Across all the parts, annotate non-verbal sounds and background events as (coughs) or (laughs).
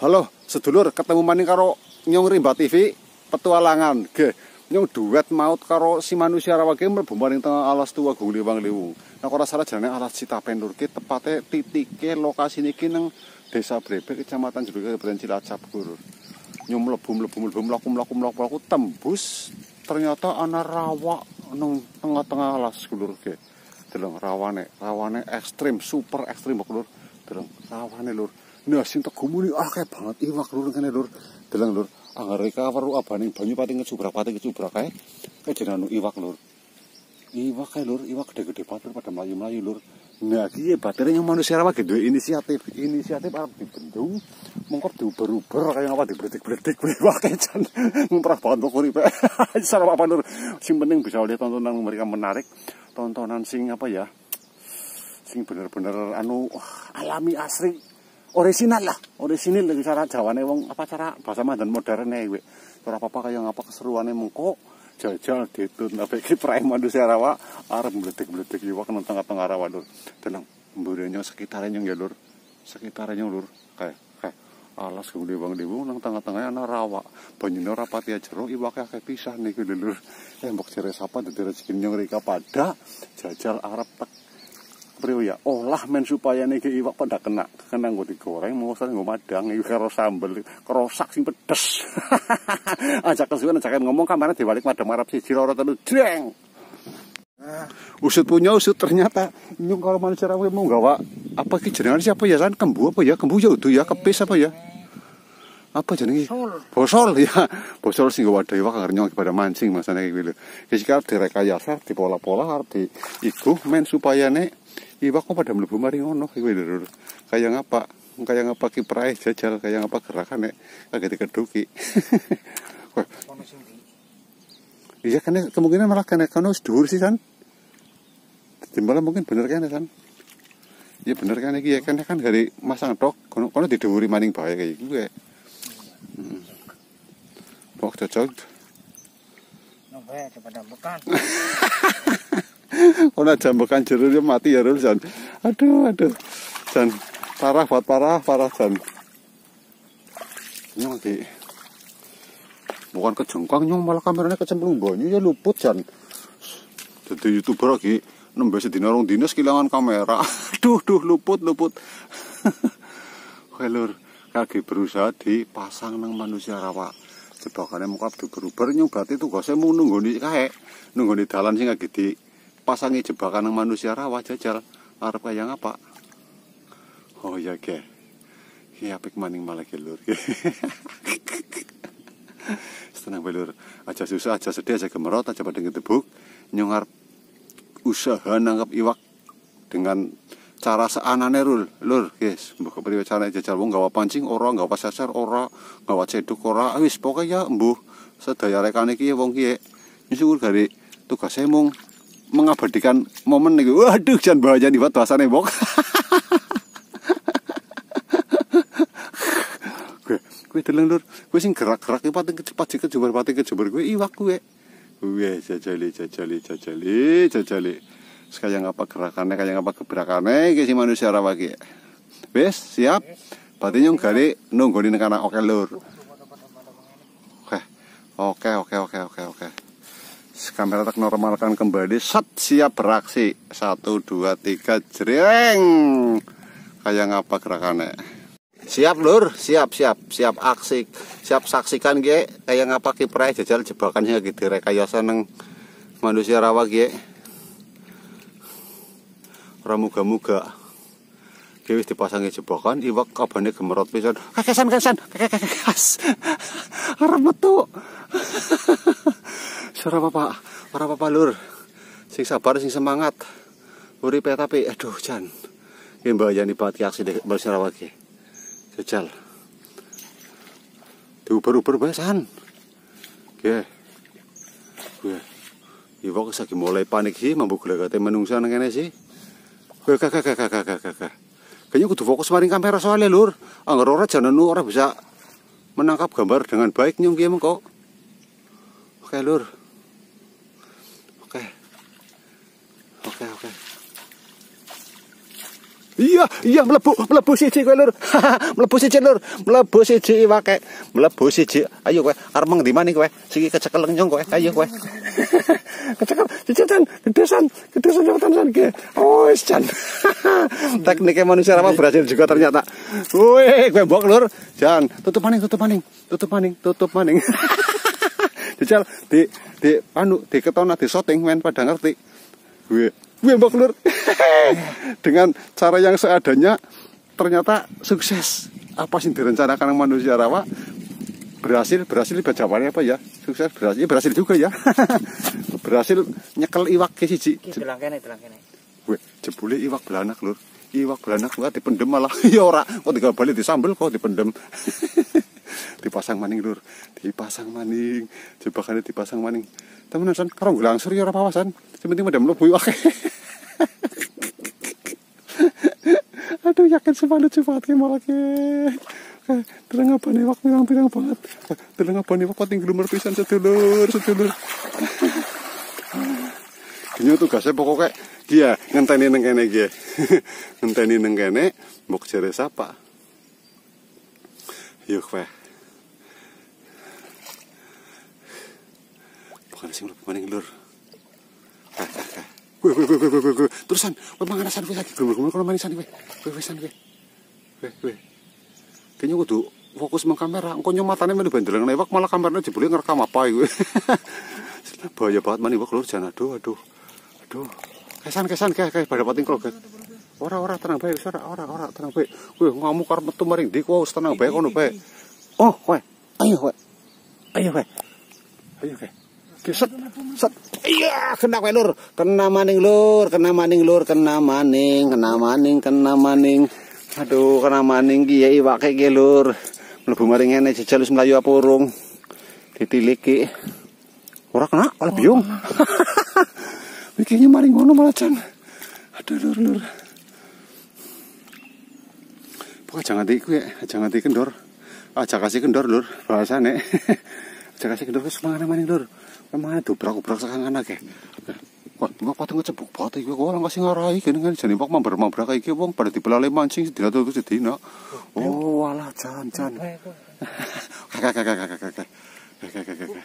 Halo, sedulur ketemu maning karo Nyong Rimba TV petualangan. Ge, nyong duet maut karo si manusia rawa ge mlebu maring tengah alas tua Gung Liwang Liwung. Nah, ora salah jalannya alas Citapen lur ki tepate titike lokasi niki nang Desa Brebek Kecamatan Jebul Kabupaten Cilacap lur. Nyong mlebu mlebu mlebu mlaku tembus ternyata ana rawa nang tengah-tengah alas lur ge. Deleng rawane, rawane ekstrim, super ekstrim lur. Deleng rawane lur. Nah, sing tegumuni akeh banget iwak lur kene lur. Deleng lur, anggere kaweru abaning banyu pati ngecubrak pati ngecubrak kae. Jenenge iwak lur. Iwak kae lur, iwak gede-gede banget pada melayu-melayu lur. Nah, iki batere yang manusia rawa gitu inisiatif, inisiatif arep dibendung mongko diuber-uber kaya apa dibretik-bretik (laughs) kae jan banget kok uripe. Sarap apa lur. Sing penting bisa lihat tontonan mereka menarik, tontonan sing apa ya? Sing bener-bener anu alami asri orisinal lah. Orisinil lagi cara jawane wong apa cara bahasa mandan modern nih gue cara apa apa kayak ngapa keseruannya mengko jajal ditut tapi ki (laughs) prai manusia rawa arep meletik meletik iwak nang tengah-tengah rawa lur. Tenang mburenya sekitarnya ya lur. Sekitarnya lur. Kayak kayak alas gede bang dewu nang tengah-tengahnya ana rawa banyune ora pati jero iwake akeh pisah niku lur. Eh mbok jere sapa dadi rezeki nyong rika pada jajal arep tek priyo ya. Olah men supaya nih iwak pada kena kena gue digoreng mau usah gue madang iki karo sambel kerosak sing pedes. (laughs) Ajak kesuwen ajak ngomong kamane dibalik madam Arab siji loro telu jeng usut punya usut. Ternyata nyung kalau manusia rawe mau gawa apa ki jenengan siapa ya kan kembu apa ya? Kembu ya udah ya kepis apa ya? Apa jenenge? Bosol. Ya. (laughs) Bosol sing wadah iwak karo nyong pada mancing masane iki lho. Iki direkayasa di pola-pola arep di iku men supaya nek iwak kok pada mlebu mari ngono lho kaya ngapa? Kaya ngapa kiprae jajal kaya ngapa gerakan nek kagak dikeduki (laughs) iya kan kemungkinan malah kan kono wis dhuwur sih kan Timbalan mungkin bener kan kan iya bener kan iki ya kan kan dari masang tok kono kono didhuwuri maning bae kayak gitu ya hmm. Wah, cocok. Nggak, daripada bukan. (laughs) Ona jambekan jeruk mati ya Rul Jan. Aduh, aduh. Jan parah buat parah, parah Jan. Nyong di bukan kejengkang nyong malah kameranya kecemplung banyu ya luput Jan. Jadi youtuber lagi nembe sedina rong dinas kehilangan kamera. (laughs) Aduh, duh luput, luput. (laughs) Lur, kaki berusaha dipasang nang manusia rawa. Jebakannya muka berubah nyong berarti tugasnya mau nunggu di kae, nunggu di dalan sih nggak gitu pasangi jebakan ng manusia rawa jajal. Arep kaya ngapa? Oh ya ke ya apik maning malah lur. (laughs) Tenang belur aja susah aja sedih aja gemerot aja pada ngetebuk nyongar usaha nangkap iwak dengan cara seanane rul. Lur guys mbok kepriwe cara jajal. Wong gawa pancing ora gawa sasar ora gawa ceduk ora. Wis pokoknya mbuh. Sedaya rekane iki wong ki nyusul gari tugas mung mengabadikan momen nih waduh jangan bawa jadi buat bahasa bok gue gue deleng lur. Gue sing gerak-gerak iki pating cepat sih kejubar pating kejubar gue iwak gue gue jajali jajali jajali jajali. Sekaya apa gerakannya kayak apa gebrakannya kayak si manusia rawa ki wes siap? Berarti nyong gali nunggu di negara oke lur. Oke oke oke oke oke kamera tak normalkan kembali. Set siap beraksi. Satu dua tiga jreng! Kayak ngapa gerakannya? Siap lur. Siap siap. Siap aksi. Siap saksikan gue kayak ngapa kiprah jajal jebakannya gitu rekayasa neng manusia rawa gue ramuga-muga wis dipasangi jebakan iwak kabane gemerot pisan. Kekesan kekesan. Kekes arep metu Suara apa Para apa lur. Sing sabar sing semangat. Uripe tapi aduh jan. Ki mbayani banget ki aksi dek Sarawak ki. Jajal. Diuber-uber basan. Oke. Gue. Iwak lagi mulai panik sih mampu gelagate menungsa nang kene sih. Gue kakak kakak kakak kakak. Kayaknya kudu fokus maring kamera soalnya lur. Angger ora jananu ora bisa menangkap gambar dengan baik nyong ki kok. Oke lur. Oke. Oke, oke. Iya, iya mlebu, mlebu siji kowe lur. (laughs) mlebu siji lur. Mlebu siji iwake. Mlebu siji. Ayo kowe arep ngendi maning kowe? Siki kecekel nyong kowe. Ayo kowe. (laughs) kecekel cicetan, gedesan, gedesan cepetan san ke. Oh, jan. (laughs) Tekniknya manusia apa berhasil juga ternyata. Woi, kowe mbok lur. Jan, tutup maning, tutup maning. Tutup maning, tutup maning. Jajal di di anu di ketona di shooting men pada ngerti. Gue gue mbak lur (laughs) dengan cara yang seadanya ternyata sukses. Apa sih direncanakan manusia rawa? Berhasil berhasil jawabannya apa ya? Sukses berhasil berhasil juga ya. (laughs) Berhasil nyekel iwak ke siji. Gue jebule iwak belanak lur. Iwak belanak nggak dipendem malah. (laughs) Ya ora kok tiga balik disambel kok dipendem dipasang maning lur. Dipasang maning. Jebakannya dipasang maning. Temen san karo langsung ya ora pawasan sementing madam mlebu iwak (laughs) aduh yakin sepadat cepat ke malah ke terang apa nih waktu yang pirang banget. Terang apa nih waktu tinggal lumur pisan sedulur sedulur ini tugasnya pokoknya dia ngenteni neng kene dia (laughs) ngenteni neng kene mau cari siapa yuk weh bukan sih paling lur. Gue, gue, gue, gue, gue, gue, terusan, gue mangan asan gue lagi, gue, gue, manisan gue, gue, gue, gue, gue, gue, kayaknya gue tuh fokus meng kamera, engkau nyomatannya melu bendeleng newak malah kameranya jebule ngerekam apa gue, (laughs) bahaya banget mani gue keluar jangan, aduh, aduh, aduh, kesan, kesan, kayak, kayak pada pating kalau ora ora tenang baik, ora ora ora tenang baik, gue ngamuk karena metu maring di, kau tenang baik, kau baik, oh, weh, ayo, weh, ayo, weh, ayo, weh. Set, set. Iya, kena kowe lur. Kena maning lur, kena maning lur, kena maning, kena maning, kena maning. Aduh, kena maning ki ya iwake ki lur. Mlebu maring ngene jejal wis mlayu apa urung. Ditiliki. Ora kena, malah biung. Mikirnya (laughs) maring ngono malah jan. Aduh lur lur. Pokoknya jangan di ya, jangan di kendor. Aja kasih kendor lur, bahasane. (laughs) Aja kasih kendor wis mangan maning lur. Emang dobrak-dobrak sekarang akeh. Wah, mbok pateng ngecebuk bate iki kok ora kasih ngarai kene kan jane mbok mambar-mabrak iki wong pada dipelale mancing sedina tutu sedina. Oh, walah jan-jan. (laughs) Kakak kakak kakak kakak. Kakak kakak kakak.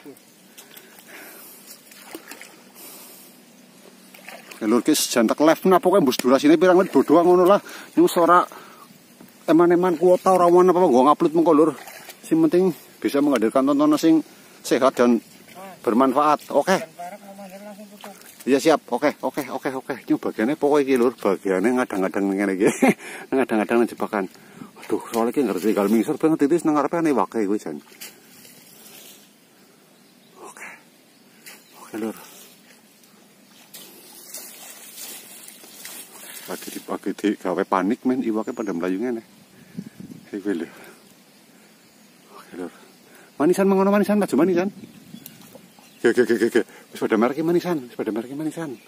Lur ki jantek live nah pokoke mbus durasine pirang menit bodoh ngono lah. Nyus ora eman-eman kuota ora ono apa gua ngupload mengko lur. Sing penting bisa menghadirkan tontonan sing sehat dan bermanfaat. Oke. Okay. Iya siap. Oke, okay, oke, okay, oke, okay, oke. Okay. Ini bagiannya pokoknya iki lur, bagiannya ngadang-ngadang ngene iki. (laughs) ngadang-ngadang nang jebakan. Aduh, soalnya iki ngerti kalau mingsur banget titis nang ngarepe ane wae kuwi jan. Oke. Oke, lur. Lagi di pagi di gawe panik men iwake pada melayu ngene. Iki lho. Oke, lur. Manisan mengono manisan maju manisan. Oke, oke, oke, oke. Wis pada merek manisan, wis pada merek manisan.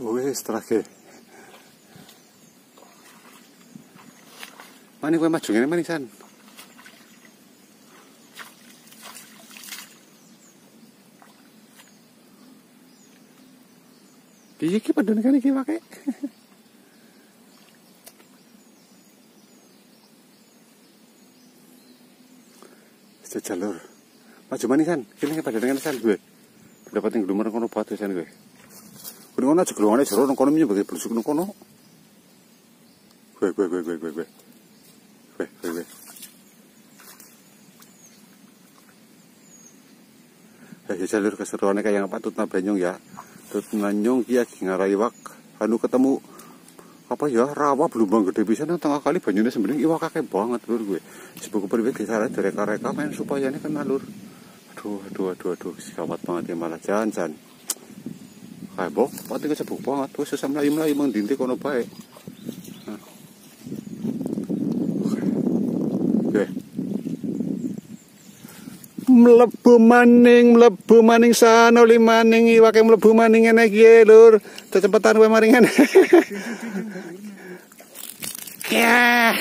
Wis terakhir. Mani kowe maju ngene manisan. Piye iki padha kan iki wae. jalur. Maju manisan, kene pada dengan san gue. Dapat yang gelumar kono batu san gue. Kuwi ngono aja gelungane jero nang kono nyebagi blusuk nang kono. Gue gue gue gue gue gue. Gue gue gue. Ya jalur keseruannya kayak apa tut nabanyong ya. Tut nanyong ya ngarai wak. Anu ketemu apa ya rawa belum gede bisa. Nang tengah kali banyunya sebenarnya iwak kakek banget lur gue. Sebuah peribet desa dari reka main supaya ini kan lur. Aduh aduh aduh aduh gawat banget ya malah jangan jangan kayak bok pati kecebuk banget. Tuh susah melayu melayu mengdinti kono baik mlebu maning mlebu maning sana li maning iwake mlebu maning ngene iki lur cepetan kowe maring ngene Ya.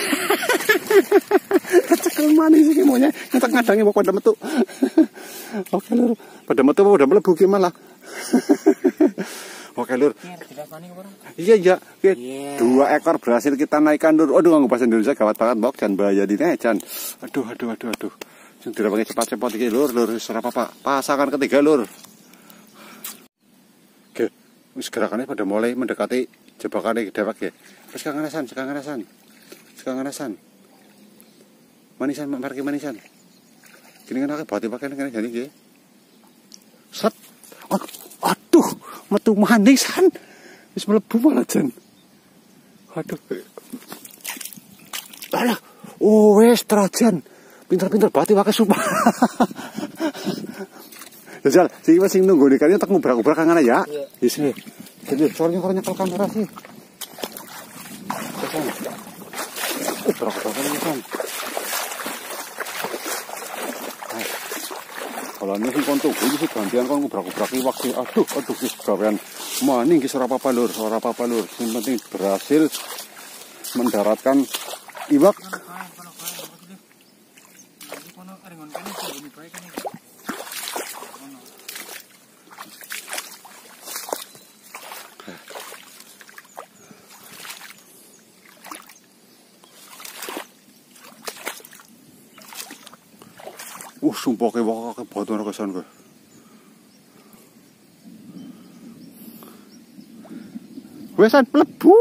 (laughs) Kecekel maning sih maunya. Ngetak ngadangi mau pada metu. (laughs) Oke lur. Pada metu pada melebu gimana? (laughs) Oke lur. Iya iya. Oke. Iya. Dua ekor berhasil kita naikkan lur. Aduh nggak bahasa Indonesia gawat banget bok. Jangan bahaya di. Aduh aduh aduh aduh. Tidak pakai cepat-cepat iki lur lur. Serap apa? Pasangan ketiga lur. Oke. Wis gerakannya pada mulai mendekati jebakannya dewek ya. Terus kangenasan, kangenasan. Kangenasan. Manisan, marki manisan. Gini kan aku bati pakai ini jadi nggih. Set. Aduh, metu manisan. Wis mlebu malah jan. Aduh. Alah, oh wes terajan. Pinter-pinter bati pakai sumpah. Jajal, sing sing nunggu nih kalian tak ngubrak-ubrak kangen ya. Iya. Di sini. Jadi soalnya kalau nyekel kamera sih. Jajal. Ubrak-ubrak kangen kan. Nah, Kalau ini sih kontuk, ini sih gantian kan ngubrak-ubrak iwak sih. Aduh, aduh, sih gawean. Maning kisah apa-apa lur, ora apa-apa lur. Yang penting berhasil mendaratkan iwak Kono kae, kono kae, apa sih? Ringon kene sih ini bae kene. Kono. Uh, sumpah ke wak ke batu ke sana ke. Wesan plebu.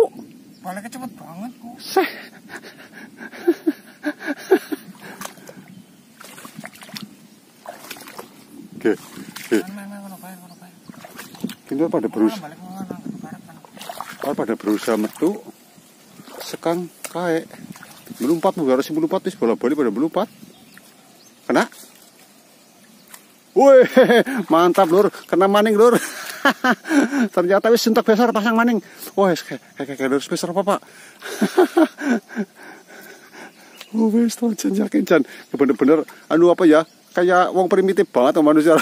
Baliknya cepet banget kok. Seh. Oke, oke. Main main kono kae, kono kae. Kita pada berusaha, kan. pada berusaha metu. Sekang kae. Melumpat harus melumpat wis bola bali pada melumpat. Kena? Woi, (laughs) mantap lur, kena maning lur. (laughs) Ternyata wis sentak besar pasang maning. Wah, kayak kayak lur besar apa pak? (laughs) Oh, wis tau jan yakin jan. Bener-bener anu apa ya? Kayak wong primitif banget sama manusia.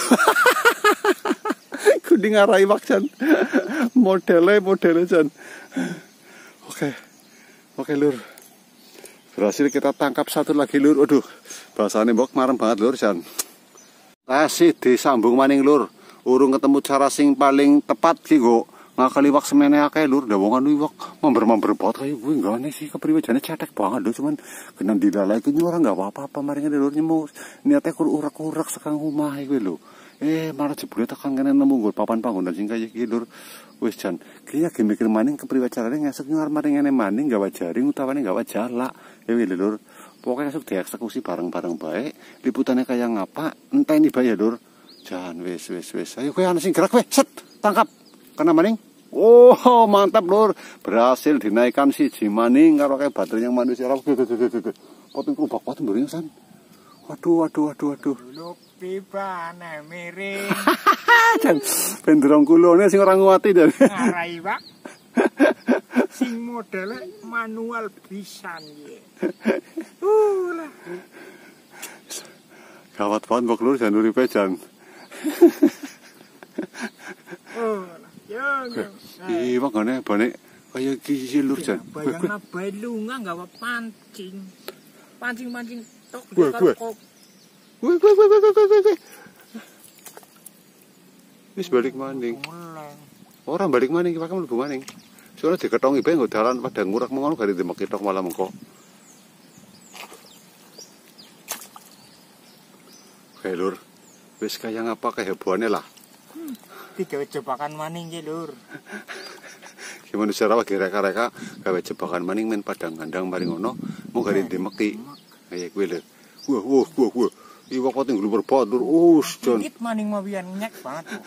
(laughs) Kuning ngarai wak jan. Modelnya modelnya jan. Oke. Oke lur. Berhasil kita tangkap satu lagi lur. Aduh, bahasanya mbok marem banget lur jan. Tasih disambung maning lur. Urung ketemu cara sing paling tepat ki kok. Ngakali wak semene akeh lur, dawongan iwak member-member banget kayak gue enggak aneh sih kepriwe jane cetek banget lho cuman kena dilalai ku orang enggak apa-apa maring lur nyemu niate kur urak-urak sekang omah kuwi lho. Eh malah jebule tekan kene nemu nggon papan panggonan sing kaya iki lur. Wis jan, ki ya mikir maning kepriwe carane ngesuk nyuar maring ngene maning gawa jaring utawane gawa jalak. Ya lho lur. Pokoknya esuk dieksekusi bareng-bareng baik. Liputannya kayak ngapa? Entah ini bae ya lur. Jangan wis wis wis. Ayo kowe ana sing gerak weh. Set, tangkap. Kena maning. Oh, mantap lur. Berhasil dinaikkan si maning karo kayak yang manusia. Tuh. Potong kerubak kuat mburi san. Waduh, waduh, waduh, waduh. Dulu pibane miring (laughs) Jan, benderong kulone sing ora nguati dan. ngarai pak. Sing modelnya manual pisan ye. Uh lah. Gawat banget mbok lur jan uripe jan. Oh lah. Yo yo. Iya, makane bane kaya iki lur jan. Bayangna bae lunga nggawa pancing. Pancing-pancing tok Gue, gue. wih, wih, wih, wih, wih, wih. Wis balik maning. Orang balik maning iki pakai mlebu maning. Soalnya diketongi bae nggo dalan pada ngurak mengono gari demek ketok malah mengko. Oke lur. Wis kaya ngapa kehebohannya lah. Tiga jebakan maning ki lur. (laughs) Gimana cara lagi reka-reka gawe jebakan maning men padang kandang mari ngono mau gari demeki. Kayak kuwi lho. Wah, wah, wah, wah. Iwak kok tinggal berbot lur. Us, Jon. Dikit maning mah biyen nyek banget. (laughs)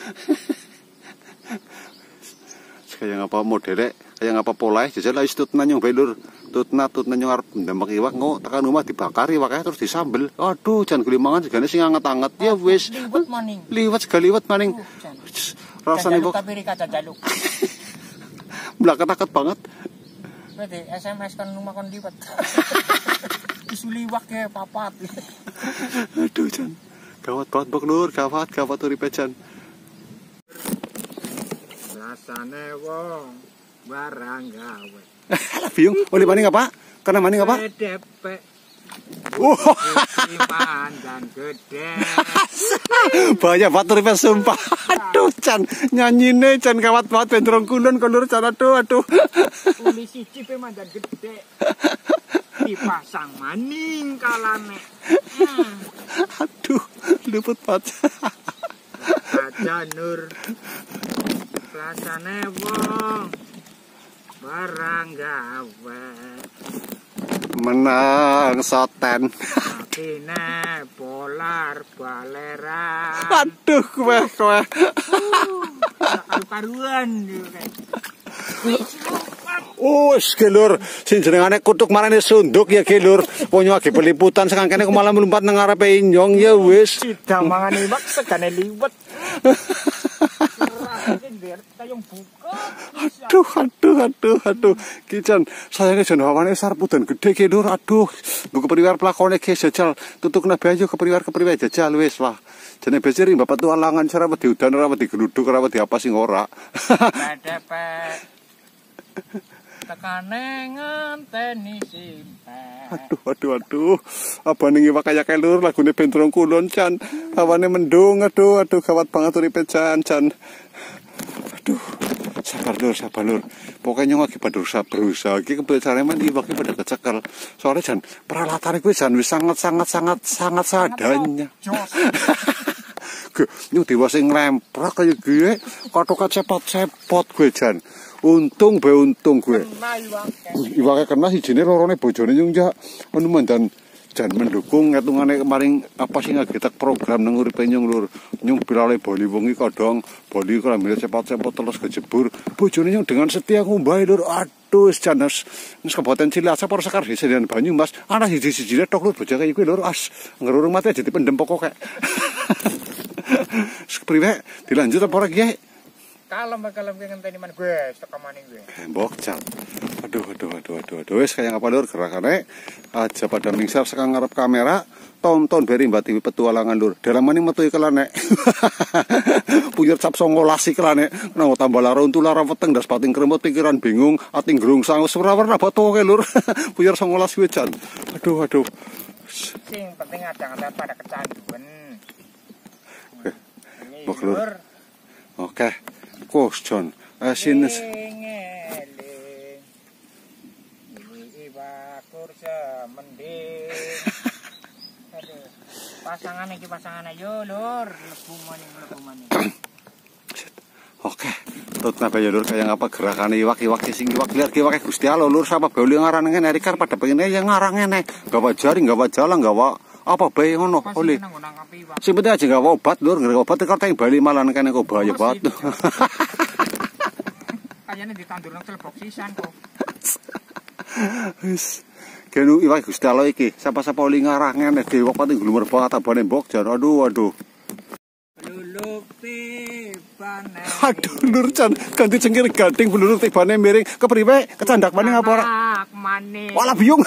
kayak ngapa modelnya kayak ngapa pola jajal istut nanyong bae lur tutna tutna nyong arep ndembek iwak ngo tekan rumah dibakar iwaknya terus disambel aduh jangan gelimangan segane sing anget-anget ya wis Liwet maning. liwat segala liwat maning jan. rasane kok tapi rika jaluk. blaket-aket (laughs) banget Berarti SMS kan rumah kon liwat. (laughs) Isu liwak ya papat. aduh jan gawat banget bok lur gawat gawat uripe jan Rasane wong barang gawe. Alah biung oleh maning apa Kena maning apa? Kedepek. Wah, Iman dan gede. (laughs) banyak batu ripet sumpah. Aduh, Chan, nyanyine Chan kawat banget bendrong kulon kon lur Chan aduh aduh. Uli siji pe mandan gede. Dipasang maning kalane. Hmm. Aduh, luput banget. Aja Nur. Rasane wong. Barang gawe. Menang soten. Atine polar baleran. Aduh, kowe kowe. Karu-karuan gitu kayak. Oh, wis ge lur, sing jenengane kutuk marane sunduk ya ge lur. Ponyo lagi peliputan sekangkene kok malah melumpat nang ngarepe inyong ya wis. Sidang mangan iwak segane liwet. Aduh, aduh, aduh, aduh. Ki Jan, sayangnya jan hawane sarep udan gede ki lur. Aduh, buku periwar pelakone ki jajal tutuk nabe ayo ke periwar ke periwar jajal wis lah. Jane beceri bapak tualangan cara wedi udan ora wedi gluduk ora wedi apa sing ora. Pedepek. Tekane ngenteni simpen. Aduh, aduh, aduh. Abane ngiwak kaya kelur lagune bentrong kulon Jan. Hawane mendung, aduh, aduh gawat banget uripe Jan, Jan. Aduh. Sabar lur, sabar lur. Pokoknya lagi pada berusaha berusaha. Iki kebetulan man iwaknya pada kecekel. Soalnya Jan, peralatan Jan wis sangat sangat sangat sangat seadanya. Jos. Gue nyung dewa sing nglemprak kaya gue. Katokat cepot-cepot gue Jan. Untung be untung gue. Kena iwak. Iwake kena sijine lorone bojone nyung jak anu mandan jan mendukung ngetungane kemarin apa sih ngagetak program nang uripe nyung lur. Nyung bilale boli wengi kodong boli kelamine cepot-cepot terus kejebur. Bojone nyung dengan setia ngumbahi lur. Aduh jan wis. Kabupaten Cilacap ora sekar desa dan banyu Mas ana siji-sijine tok lur bojone kuwi lur. As ngerurung mati jadi pendem pokok kek. (laughs) Priwe dilanjut apa ora? Kalem kalem ke ngenteni man gue, maning gue. Mbok jam. Aduh, aduh, aduh, aduh, aduh. Wis apa lur gerakannya aja pada mingsar sekarang ngarep kamera tonton beri mbak TV petualangan lur. Dalam mana metu iklane (laughs) punya cap songolasi iklane nang tambah lara untuk lara weteng das pating kremut pikiran bingung ating gerung sang ora warna batu ke lur. (laughs) Punya songolasi wejan aduh aduh. Sing penting ada pada kecanduan. Oke. Ini Lur. Lur. oke. John eh sini Ngeling. Ini semending. (laughs) Aduh. Pasangan iki pasangan ayo lur, lebu maning lebu maning. (coughs) Oke, tut nabe ya lur kayak apa gerakan iwak iwak sing iwak lihat iwak Gusti Allah lur sama bauli ngaran ngene Erikar pada pengen yang ngarang ngene. Gawa jari, gawa jalan, gawa apa bae ngono oleh. iwak. Sing penting aja gawa obat lur, gawa obat karo teng bali malah kene kok bahaya banget. Kayaknya ditandur nang celebok sisan kok. (laughs) Wis. Kenu iwak Gusti Allah iki, sapa-sapa oli ngarang ngene iwak pati glumer banget abane mbok jan. Aduh aduh. Aduh lur jan ganti cengkir gading blulur tibane miring kepriwe kecandak maning apa ora? Maning. Wala biyung.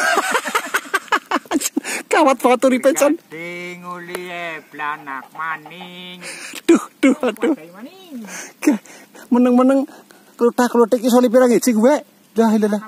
(laughs) Kawat banget uripe jan. Gading ulie blanak maning. Duh, duh, aduh. Meneng-meneng klutak-klutik iso pirang iji gue. Dah, bos.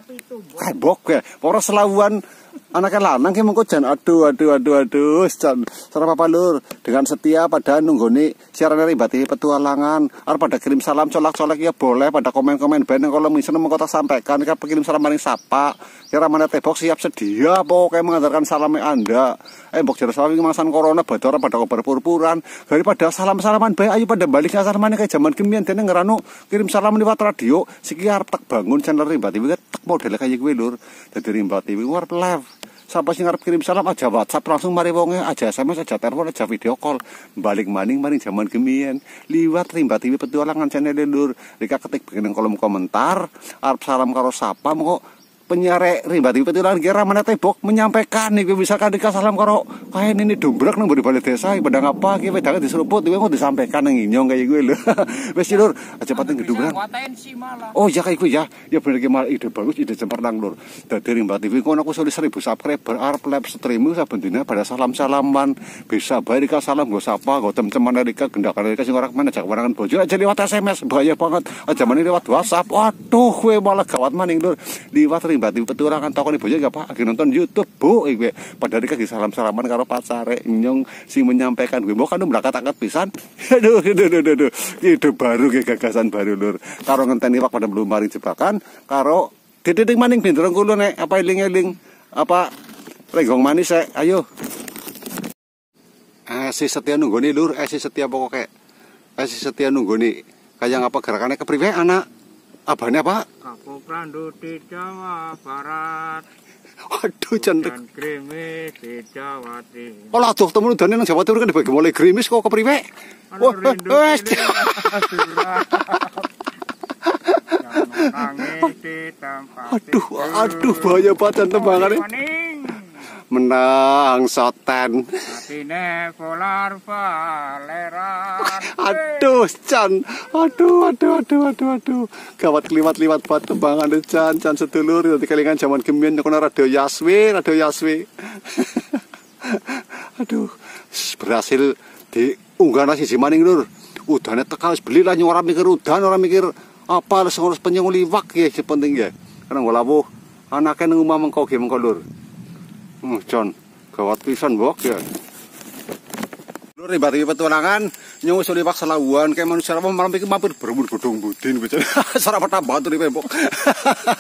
Kebok gue. Para selawuan anaknya lanang ki mengko jan aduh aduh aduh aduh. Jan sarap apa lur dengan setia pada nunggoni siaran dari TV petualangan. Arep pada kirim salam colak-colak ya boleh. Pada komen-komen ben kalau misalnya mengko tak sampaikan. Kan kirim salam maring sapa kira mana tebok siap sedia apa kayak mengantarkan salamnya anda eh mbok jare salam masan corona badara pada kobar purpuran. Daripada salam-salaman bae ayo pada balik asar mana kayak zaman kemian dene ngerano kirim salam lewat radio siki arep tak bangun channel Rimba TV tak model kayak gue lur. Dadi Rimba TV arep live. Siapa sing ngarep kirim salam? Aja WhatsApp langsung mari wonge aja SMS aja telepon aja video call. Balik maning maning zaman kemian liwat rimba TV petualangan channel lur. Rika ketik bikin kolom komentar arep salam karo sapa mengko penyiar rimba TV petualangan kira mana tebok menyampaikan nih misalkan Rika salam karo kayak ini dombrak nang balik desa pedang apa ki wedange diseruput gue mau disampaikan nang inyong kayak gue lho (laughs) wis lur aja Potensi malah. Oh ya kayak gue ya, ya bener ki malah ide bagus, ide cemerlang lur. Dadi Rimba TV kono aku sudah seribu subscriber, arep live streaming saben dina pada salam salaman, bisa bae Rika salam gue sapa, gue tem-teman Rika gendakan Rika sing ora ke mana jak warangan bojo aja lewat SMS, bahaya banget. Aja maning lewat WhatsApp, waduh gue malah gawat maning lur. Liwat rimbat petualangan takoni bojo gak Pak lagi nonton YouTube Bu iki padahal iki salam-salaman karo pacare nyong sing menyampaikan gue mau kan mlakat-akat pisan. (laughs) Aduh aduh aduh aduh itu baru ke gagasan baru lur. Karo ngenteni wak pada belum mari jebakan karo dididik maning bendrong kulo nek apa eling-eling apa renggong manis saya ayo. Eh si setia nunggu nih lur. Eh si setia pokoknya eh si setia nunggu nih kayak ngapa gerakannya kepriwe anak abahnya pak? Kapu Prandu di Jawa Barat. Waduh cantik. Dan Grimis di Jawa Timur. Oh lah tuh temen udah nang Jawa Timur kan dibagi. Mulai gerimis kok kepriwe Kalau Wah, wes. aduh aduh bahaya banget tembangannya Maning. Menang soten Atine polar valeran. (laughs) Aduh, Chan. Aduh, aduh, aduh, aduh, aduh. Gawat kliwat-liwat banget tembangan deh, Chan. Chan sedulur. Nanti kelingan zaman gemien nyokona radio Yaswi, radio Yaswi. (laughs) aduh, berhasil diunggah nasi si maning lur. Udane tekal wis beli lah nyong ora mikir udan, ora mikir apa les ngurus penyong liwak ya penting ya. Karena gak labuh anaknya omah mengko ge mengko lur. Hmm, John, gawat pisan bok ya. Lur ribati petualangan nyong usuli pak selawuan kayak manusia apa malam pikir mampir berumur godong budin gitu. (laughs) Sarap tambah tuh di pembok.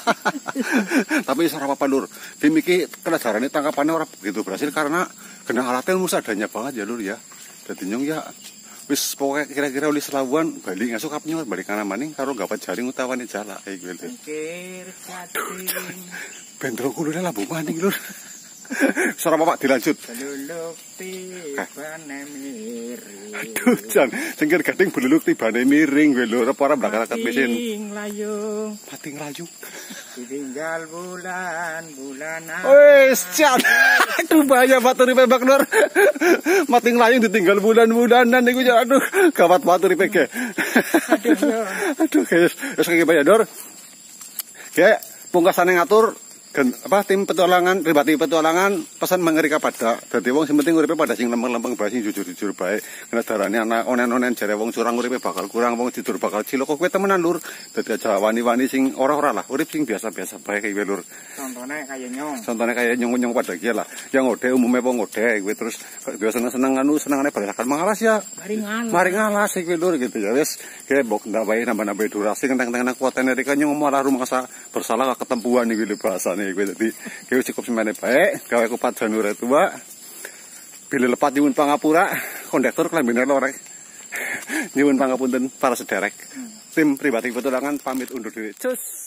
(laughs) Tapi sarap apa lur? Tim iki pelajaran tangkapannya orang begitu berhasil karena kena alatnya musa adanya banget ya lur ya. Jadi nyong ya wis pokoknya kira-kira oleh selawuan balik ngasuh kapnya balik kanan maning karo gapat jaring utawane jala kayak gitu. Cacing Bendro kulune labu maning lur. (laughs) Sarap apa dilanjut. miring. Aduh, Jan, sengkir gading beluluk tibane miring gue lho, ora bakal mesin. Pating layung Mati ngelayu. ditinggal bulan bulanan. Wes, Jan. Aduh, bahaya batur di pembak lur. Mati ngelayu ditinggal bulan-bulanan niku ya aduh, gawat batur di pege. Aduh, guys, wis kaya bayar dor. Kayak pungkasane ngatur gen, apa tim petualangan pribadi petualangan pesan mengerikan pada dadi wong sing penting uripe pada sing lempeng-lempeng bae sing jujur-jujur bae. Kena darane anak onen-onen jare wong curang uripe bakal kurang wong jujur bakal cilok. Kok kowe temenan lur. Dadi aja wani-wani sing ora-ora lah urip sing biasa-biasa bae kayak lur. Contohnya kayak nyong. contohnya kayak nyong-nyong pada kia lah. Yang ngode umumnya wong ngode gue terus dia seneng-seneng anu senengane balakan mengalas ya. Mari ngalah. mari ngalas lur gitu ya wes kayak bok nambahin nambah-nambah durasi kentang-kentang kuatan dari kan nyong malah rumah bersalah ketempuan nih gue bahasa nih gue jadi gue cukup semuanya baik gawe kupat janur tua. Bila lepat nyuwun pangapura kondektor kelambine lorek (laughs) nyuwun pangapunten para sederek. Tim pribadi petualangan pamit undur diri. Cus